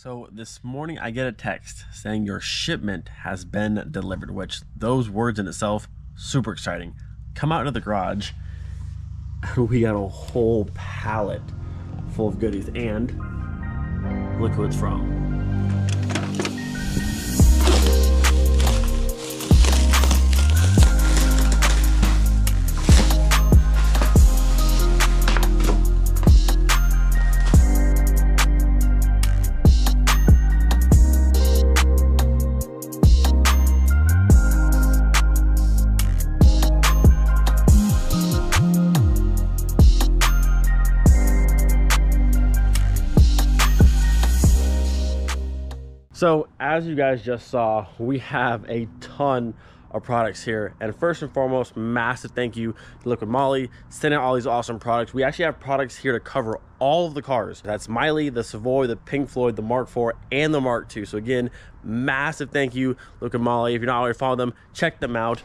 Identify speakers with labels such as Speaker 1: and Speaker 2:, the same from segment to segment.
Speaker 1: So this morning I get a text saying your shipment has been delivered, which those words in itself, super exciting. Come out into the garage, we got a whole pallet full of goodies and look who it's from. So as you guys just saw, we have a ton of products here. And first and foremost, massive thank you to Liqui Moly, sending out all these awesome products. We actually have products here to cover all of the cars. That's Miley, the Savoy, the Pink Floyd, the Mark IV, and the Mark II. So again, massive thank you, Liqui Moly. If you're not already following them, check them out.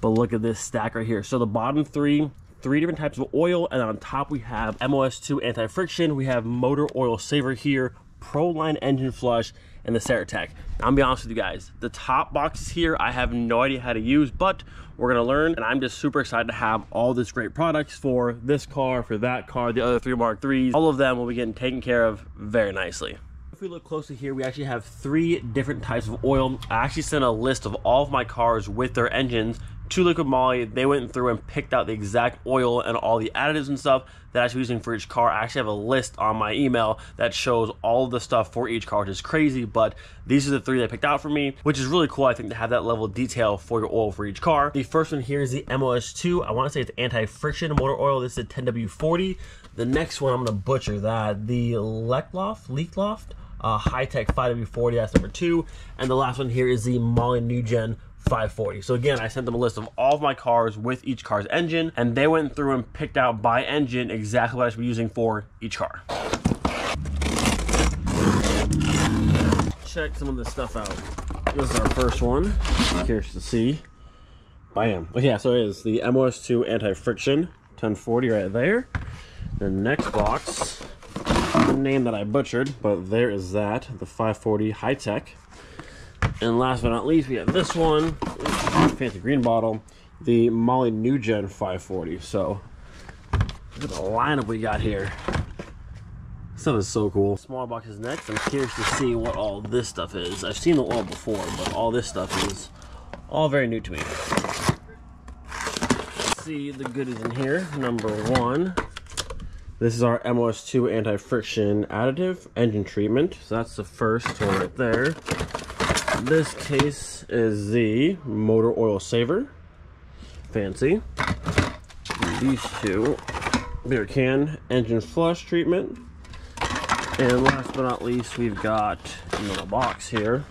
Speaker 1: But look at this stack right here. So the bottom three, three different types of oil, and on top we have MOS2 anti-friction. We have motor oil saver here, Proline engine flush, and the Ceratec. I'm be honest with you guys, the top boxes here, I have no idea how to use, but we're gonna learn, and I'm just super excited to have all this great products for this car, for that car, the other three Mark IIIs. All of them will be getting taken care of very nicely. If we look closely here, we actually have three different types of oil. I actually sent a list of all of my cars with their engines to Liqui Moly, They went through and picked out the exact oil and all the additives and stuff that I be using for each car. I actually have a list on my email that shows all the stuff for each car, which is crazy, but these are the three they picked out for me, which is really cool, I think, to have that level of detail for your oil for each car. The first one here is the MOS2. I want to say it's anti-friction motor oil. This is a 10W40. The next one, I'm going to butcher that. The Leckloft, Leakloft, uh, High-Tech 5W40, that's number two. And the last one here is the Moly New Gen 540. So again, I sent them a list of all of my cars with each car's engine, and they went through and picked out by engine exactly what I should be using for each car. Check some of this stuff out. This is our first one. Curious to see. Bam. Oh yeah, so it is the MOS2 anti-friction 1040 right there. The next box, name that I butchered, but there is that, the 540 High-Tech. And last but not least, we have this one, fancy green bottle, the Molly New Gen 540. So, look at the lineup we got here. Stuff is so cool. Small box is next. I'm curious to see what all this stuff is. I've seen the oil before, but all this stuff is all very new to me. Let's see the goodies in here. Number one, this is our MOS2 anti-friction additive engine treatment. So that's the first one right there. This case is the motor oil saver. Fancy. These two, beer can engine flush treatment. And last but not least, we've got another box here.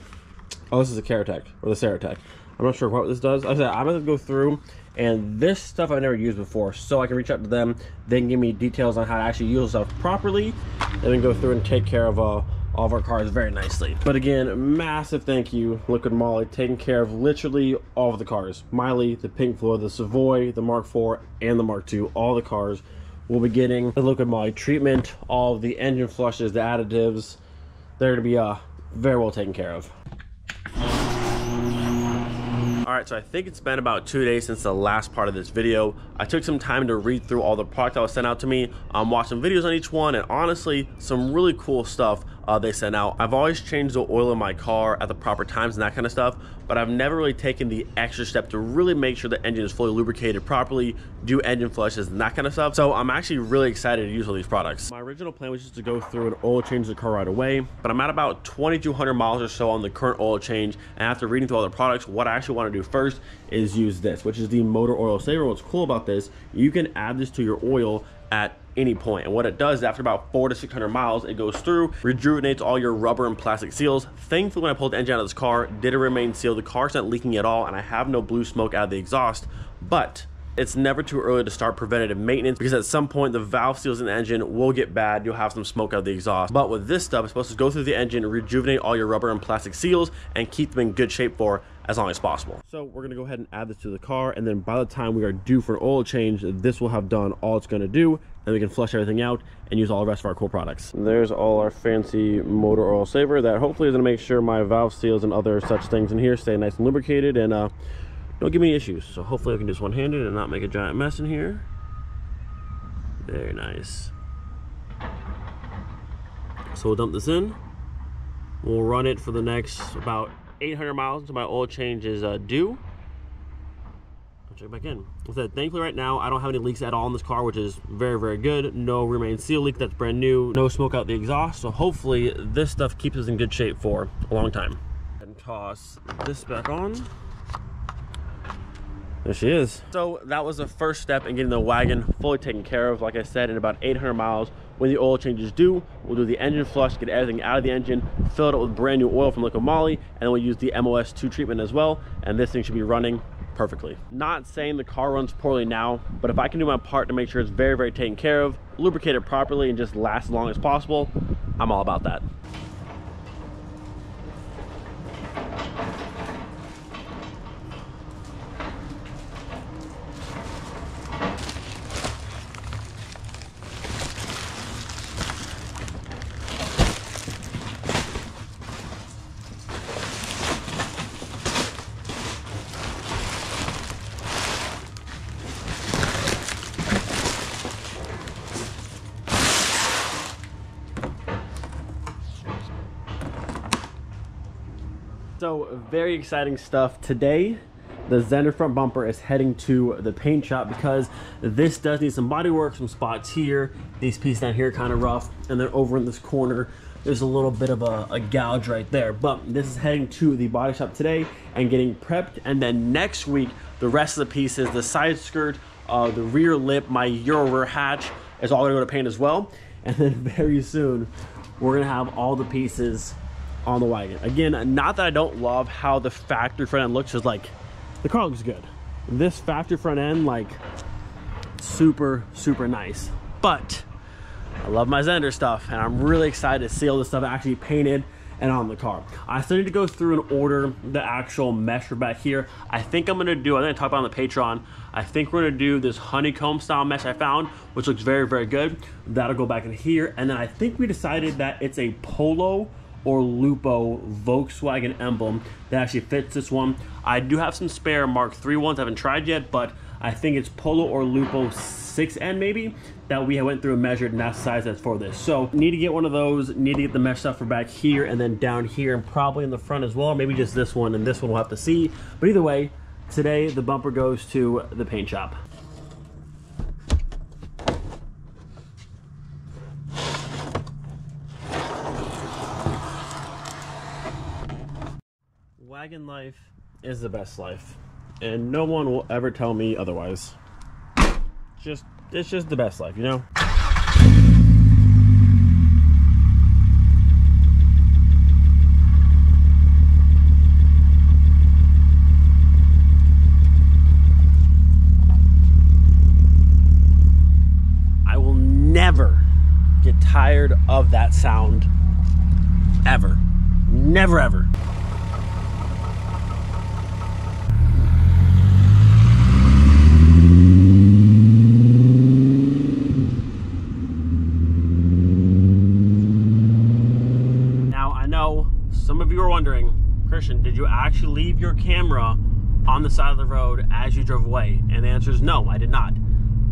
Speaker 1: Oh, this is a Ceratec, or the Ceratec. I'm not sure what this does. Like I said, I'm gonna go through and this stuff I've never used before, so I can reach out to them. They can give me details on how to actually use stuff properly, and then go through and take care of uh, all of our cars very nicely. But again, massive thank you, Liqui Moly, taking care of literally all of the cars. Miley, the Pink Floyd, the Savoy, the Mark IV, and the Mark II, all the cars will be getting the Liqui Moly treatment, all the engine flushes, the additives. They're going to be uh, very well taken care of. Alright, so I think it's been about two days since the last part of this video. I took some time to read through all the product that was sent out to me, um, watch some videos on each one, and honestly, some really cool stuff uh, they sent out. I've always changed the oil in my car at the proper times and that kind of stuff, but I've never really taken the extra step to really make sure the engine is fully lubricated properly, do engine flushes and that kind of stuff. So I'm actually really excited to use all these products. My original plan was just to go through and oil change the car right away, but I'm at about 2,200 miles or so on the current oil change, and after reading through all the products, what I actually want to do first is use this, which is the motor oil saver. What's cool about this, you can add this to your oil at any point. And what it does is after about four to 600 miles, it goes through, rejuvenates all your rubber and plastic seals. Thankfully, when I pulled the engine out of this car, did it remain sealed. The car's not leaking at all, and I have no blue smoke out of the exhaust, but it's never too early to start preventative maintenance because at some point the valve seals in the engine will get bad. You'll have some smoke out of the exhaust. But with this stuff, it's supposed to go through the engine, rejuvenate all your rubber and plastic seals, and keep them in good shape for as long as possible. So we're gonna go ahead and add this to the car, and then by the time we are due for an oil change, this will have done all it's gonna do, and we can flush everything out and use all the rest of our cool products. There's all our fancy motor oil saver that hopefully is gonna make sure my valve seals and other such things in here stay nice and lubricated and uh, don't give me issues. So hopefully I can just one-handed and not make a giant mess in here. Very nice. So we'll dump this in. We'll run it for the next about 800 miles until my oil change is uh, due. Check back in. I said, thankfully right now, I don't have any leaks at all in this car, which is very, very good. No rear main seal leak, that's brand new. No smoke out the exhaust. So hopefully this stuff keeps us in good shape for a long time. And toss this back on. There she is. So that was the first step in getting the wagon fully taken care of. Like I said, in about 800 miles, when the oil change is due, we'll do the engine flush, get everything out of the engine, fill it up with brand new oil from Liqui Moly, and then we'll use the MOS2 treatment as well, and this thing should be running perfectly. Not saying the car runs poorly now, but if I can do my part to make sure it's very, very taken care of, lubricate it properly, and just last as long as possible, I'm all about that. So very exciting stuff. Today, the Zender front bumper is heading to the paint shop because this does need some body work, some spots here. These pieces down here kind of rough. And then over in this corner, there's a little bit of a, a, gouge right there. But this is heading to the body shop today and getting prepped. And then next week, the rest of the pieces, the side skirt, uh, the rear lip, my Euro rear hatch is all gonna go to paint as well. And then very soon, we're gonna have all the pieces on the wagon. Again, not that I don't love how the factory front end looks, just like the car looks good. This factory front end, like super, super nice. But I love my Zender stuff and I'm really excited to see all this stuff actually painted and on the car. I still need to go through and order the actual mesh back here. I think I'm gonna do, I'm gonna talk about on the Patreon, I think we're gonna do this honeycomb style mesh I found, which looks very, very good. That'll go back in here. And then I think we decided that it's a Polo or Lupo Volkswagen emblem that actually fits this one. I do have some spare Mark III ones I haven't tried yet, but I think it's Polo or Lupo 6N maybe that we went through and measured and that's the size that's for this. So need to get one of those, need to get the mesh stuff for back here and then down here and probably in the front as well. Maybe just this one and this one we'll have to see. But either way, today the bumper goes to the paint shop. Wagon life is the best life, and no one will ever tell me otherwise. Just, it's just the best life, you know? I will never get tired of that sound ever. Never ever. Christian, did you actually leave your camera on the side of the road as you drove away? And the answer is no, I did not.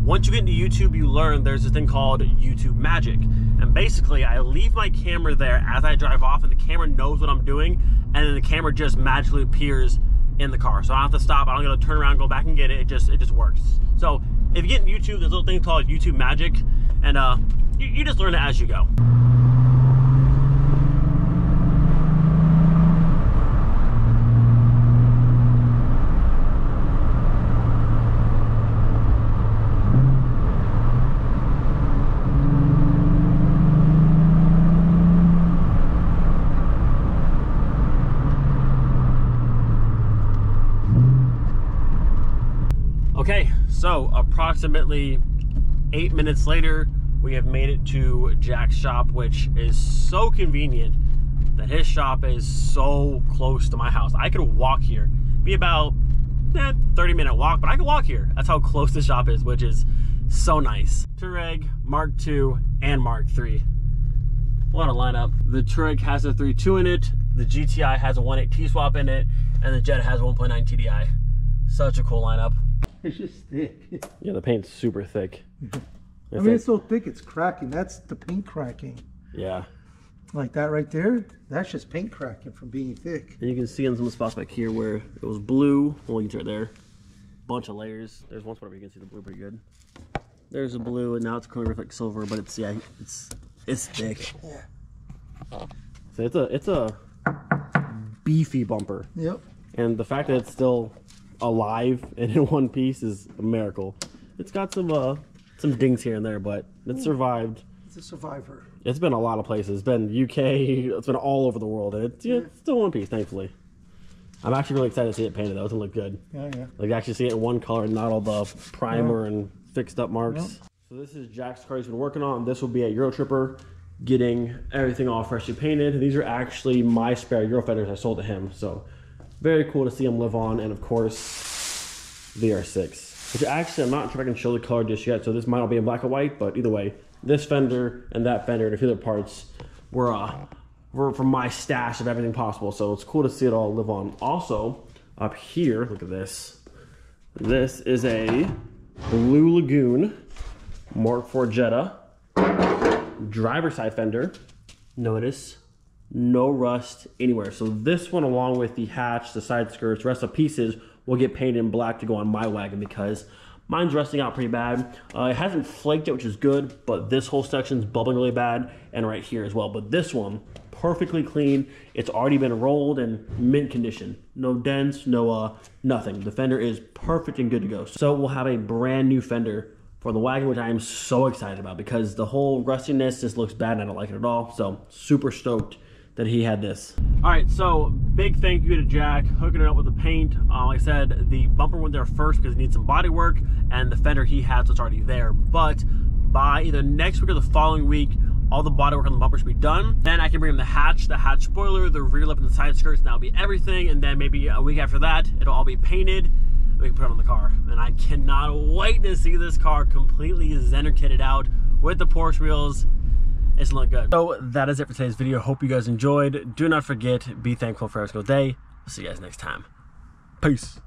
Speaker 1: Once you get into YouTube, you learn there's this thing called YouTube Magic. And basically, I leave my camera there as I drive off, and the camera knows what I'm doing, and then the camera just magically appears in the car. So I don't have to stop. I don't got to turn around, go back and get it. It just it just works. So if you get into YouTube, there's a little thing called YouTube Magic, and uh, you, you just learn it as you go. So approximately eight minutes later, we have made it to Jack's shop, which is so convenient that his shop is so close to my house. I could walk here, be about eh, 30 minute walk, but I could walk here. That's how close the shop is, which is So nice. Touareg, Mark II, and Mark III. What a lineup. The Touareg has a 3.2 in it, the GTI has a 1.8 T-swap in it, and the Jetta has a 1.9 TDI. Such a cool lineup.
Speaker 2: It's just thick.
Speaker 1: Yeah, the paint's super thick.
Speaker 2: I mean, it's so thick it's cracking. That's the paint cracking.
Speaker 1: Yeah.
Speaker 2: Like that right there, that's just paint cracking from being thick.
Speaker 1: And you can see in some spots back here where it was blue. Well, you can see right there. Bunch of layers. There's one spot where you can see the blue pretty good. There's the blue, and now it's coming with like silver, but it's yeah, it's it's thick.
Speaker 2: Yeah.
Speaker 1: So it's a it's a beefy bumper,
Speaker 2: Yep.
Speaker 1: and the fact that it's still alive and in one piece is a miracle. It's got some uh some dings here and there, but it survived.
Speaker 2: It's a survivor.
Speaker 1: It's been a lot of places. It's been UK. It's been all over the world, and it's, yeah, it's still one piece, thankfully. I'm actually really excited to see it painted. though. It's gonna look good.
Speaker 2: Yeah, yeah.
Speaker 1: Like actually see it in one color, and not all the primer and fixed up marks.
Speaker 2: Yep.
Speaker 1: So this is Jack's car he's been working on. This will be a Euro Tripper, getting everything all freshly painted. These are actually my spare Euro fenders I sold to him. So very cool to see them live on, and of course VR6. Which actually I'm not sure if I can show the color just yet. So this might not be in black and white, but either way, this fender and that fender and a few other parts were uh, were from my stash of everything possible. So it's cool to see it all live on. Also, up here, look at this. This is a Blue Lagoon Mark IV Jetta driver side fender. Notice no rust anywhere. So this one, along with the hatch, the side skirts, rest of pieces, will get painted in black to go on my wagon because mine's rusting out pretty bad. Uh, it hasn't flaked yet, which is good, but this whole section's bubbling really bad, and right here as well. But this one, perfectly clean. It's already been rolled and mint condition. No dents, no uh, nothing. The fender is perfect and good to go. So we'll have a brand new fender for the wagon, which I am so excited about because the whole rustiness just looks bad and I don't like it at all. So super stoked that he had this. All right, so big thank you to Jack hooking it up with the paint. Uh, like I said, the bumper went there first because it needs some body work, and the fender he has was already there. But by either next week or the following week, all the body work on the bumper should be done. Then I can bring him the hatch, the hatch spoiler, the rear lip, and the side skirts, and that'll be everything. And then maybe a week after that, it'll all be painted. We can put it on the car. And I cannot wait to see this car completely Zender kitted out with the Porsche wheels. It's look good. So that is it for today's video. Hope you guys enjoyed. Do not forget, be thankful for every single day. See you guys next time. Peace.